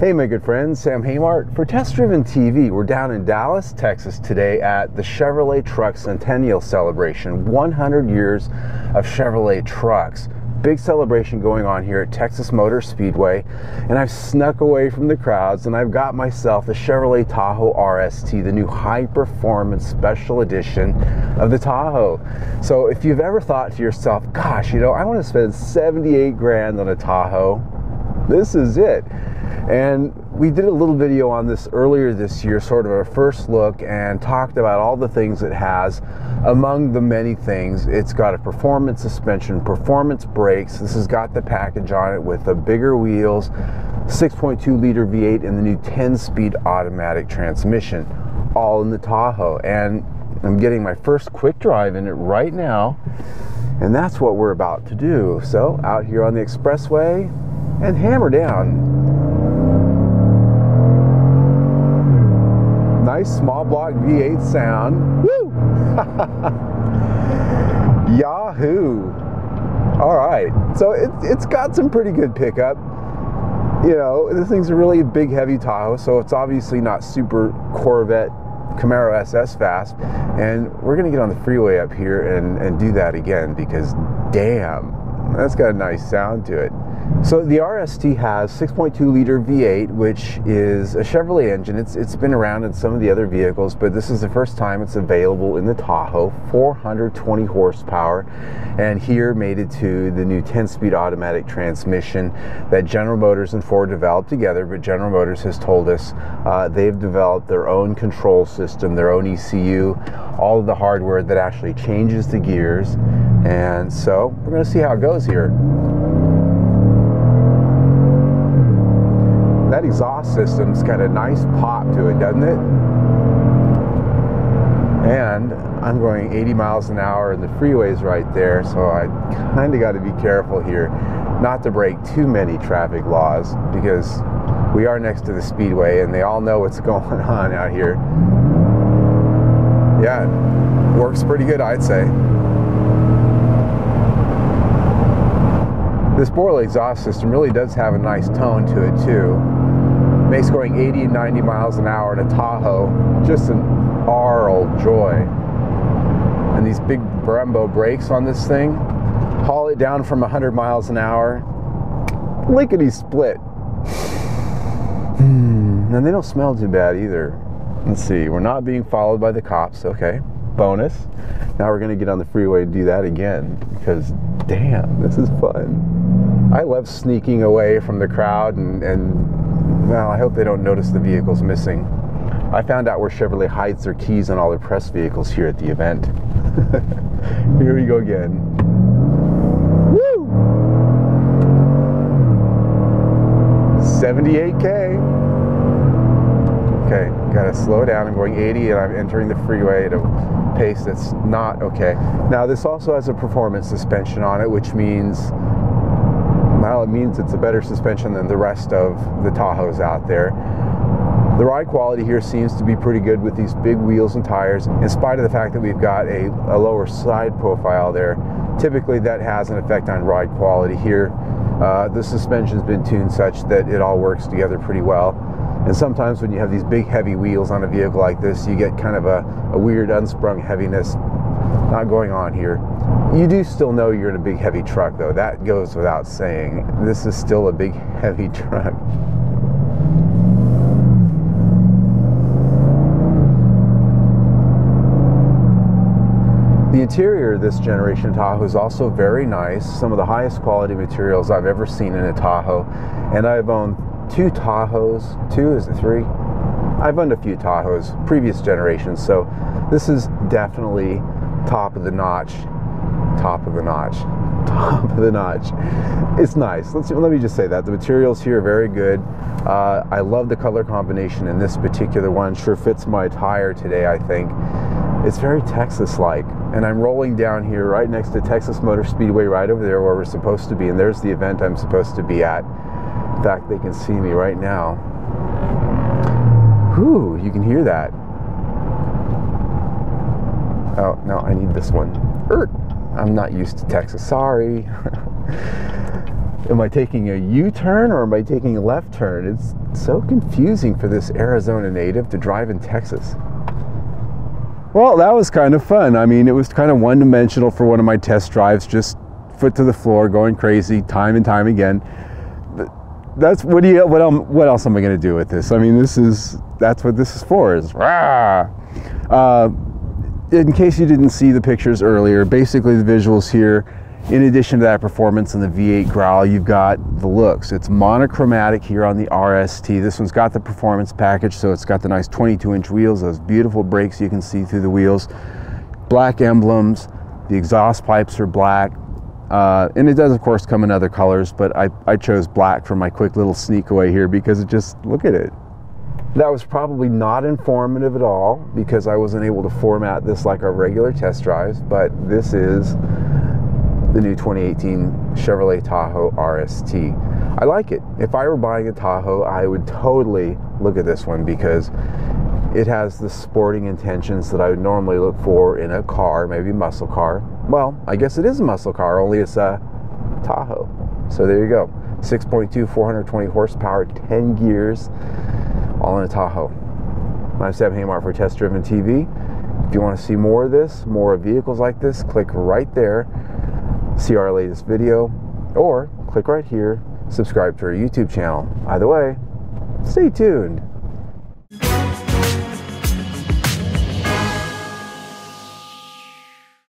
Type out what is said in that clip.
Hey, my good friends, Sam Haymart for Test Driven TV. We're down in Dallas, Texas today at the Chevrolet Truck Centennial Celebration 100 years of Chevrolet trucks. Big celebration going on here at Texas Motor Speedway, and I've snuck away from the crowds and I've got myself the Chevrolet Tahoe RST, the new high performance special edition of the Tahoe. So, if you've ever thought to yourself, gosh, you know, I want to spend 78 grand on a Tahoe, this is it. And we did a little video on this earlier this year, sort of a first look, and talked about all the things it has. Among the many things, it's got a performance suspension, performance brakes. This has got the package on it with the bigger wheels, 6.2 liter V8, and the new 10 speed automatic transmission, all in the Tahoe. And I'm getting my first quick drive in it right now, and that's what we're about to do. So, out here on the expressway, and hammer down. Nice small block V8 sound. Woo! Yahoo! All right, so it, it's got some pretty good pickup. You know, this thing's a really big, heavy Tahoe, so it's obviously not super Corvette Camaro SS fast. And we're gonna get on the freeway up here and, and do that again because damn, that's got a nice sound to it. So the RST has 6.2 liter V8, which is a Chevrolet engine. It's it's been around in some of the other vehicles, but this is the first time it's available in the Tahoe. 420 horsepower, and here made it to the new 10-speed automatic transmission that General Motors and Ford developed together. But General Motors has told us uh, they've developed their own control system, their own ECU, all of the hardware that actually changes the gears. And so we're going to see how it goes here. Exhaust system's got a nice pop to it, doesn't it? And I'm going 80 miles an hour and the freeway's right there, so I kind of got to be careful here not to break too many traffic laws because we are next to the speedway and they all know what's going on out here. Yeah, works pretty good, I'd say. This Borla exhaust system really does have a nice tone to it too makes going 80 and 90 miles an hour in a Tahoe just an aural joy. And these big Brembo brakes on this thing haul it down from 100 miles an hour, lickety split. Hmm, and they don't smell too bad either. Let's see, we're not being followed by the cops. Okay, bonus. Now we're gonna get on the freeway and do that again because damn, this is fun. I love sneaking away from the crowd and, and well, I hope they don't notice the vehicles missing. I found out where Chevrolet hides their keys on all their press vehicles here at the event. here we go again. Woo! 78K. Okay, gotta slow down. I'm going 80 and I'm entering the freeway at a pace that's not okay. Now, this also has a performance suspension on it, which means it means it's a better suspension than the rest of the Tahoes out there. The ride quality here seems to be pretty good with these big wheels and tires, in spite of the fact that we've got a, a lower side profile there. Typically, that has an effect on ride quality here. Uh, the suspension's been tuned such that it all works together pretty well. And sometimes when you have these big heavy wheels on a vehicle like this, you get kind of a, a weird unsprung heaviness not going on here. You do still know you're in a big heavy truck though. That goes without saying. This is still a big heavy truck. The interior of this generation Tahoe is also very nice. Some of the highest quality materials I've ever seen in a Tahoe. And I've owned two Tahoes. Two, is it three? I've owned a few Tahoes, previous generations. So this is definitely top of the notch. Top of the notch. Top of the notch. It's nice. Let's let me just say that. The materials here are very good. Uh, I love the color combination in this particular one. Sure fits my attire today I think. It's very Texas like and I'm rolling down here right next to Texas Motor Speedway right over there where we're supposed to be and there's the event I'm supposed to be at. In fact they can see me right now. Whew, you can hear that Oh, no, I need this one. Er, I'm not used to Texas. Sorry. am I taking a U-turn or am I taking a left turn? It's so confusing for this Arizona native to drive in Texas. Well, that was kind of fun. I mean, it was kind of one-dimensional for one of my test drives, just foot to the floor, going crazy time and time again. That's what do you what um, what else am I going to do with this? I mean, this is that's what this is for. Is rah. Uh, in case you didn't see the pictures earlier, basically the visuals here in addition to that performance in the V8 Growl, you've got the looks. It's monochromatic here on the RST. This one's got the performance package, so it's got the nice 22-inch wheels, those beautiful brakes you can see through the wheels, black emblems, the exhaust pipes are black, uh, and it does, of course, come in other colors, but I, I chose black for my quick little sneak away here because it just, look at it. That was probably not informative at all because I wasn't able to format this like our regular test drives, but this is the new 2018 Chevrolet Tahoe RST. I like it. If I were buying a Tahoe, I would totally look at this one because it has the sporting intentions that I would normally look for in a car, maybe a muscle car. Well, I guess it is a muscle car, only it's a Tahoe. So there you go. 6.2, 420 horsepower, 10 gears, all in a Tahoe. I'm Sam Haymart for Test Driven TV. If you want to see more of this, more vehicles like this, click right there see our latest video, or click right here, subscribe to our YouTube channel. Either way, stay tuned.